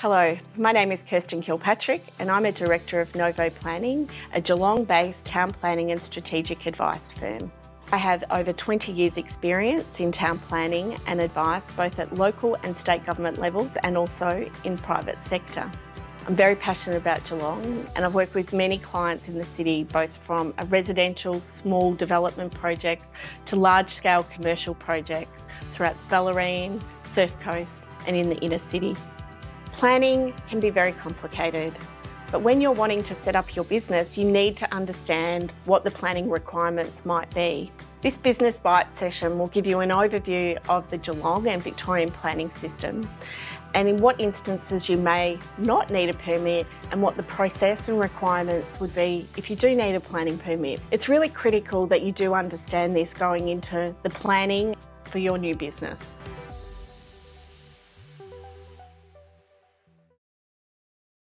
Hello, my name is Kirsten Kilpatrick and I'm a Director of Novo Planning, a Geelong-based town planning and strategic advice firm. I have over 20 years experience in town planning and advice both at local and state government levels and also in private sector. I'm very passionate about Geelong and I've worked with many clients in the city, both from residential, small development projects to large-scale commercial projects throughout Bellarine, Surf Coast and in the inner city. Planning can be very complicated, but when you're wanting to set up your business, you need to understand what the planning requirements might be. This Business Bite session will give you an overview of the Geelong and Victorian planning system and in what instances you may not need a permit and what the process and requirements would be if you do need a planning permit. It's really critical that you do understand this going into the planning for your new business.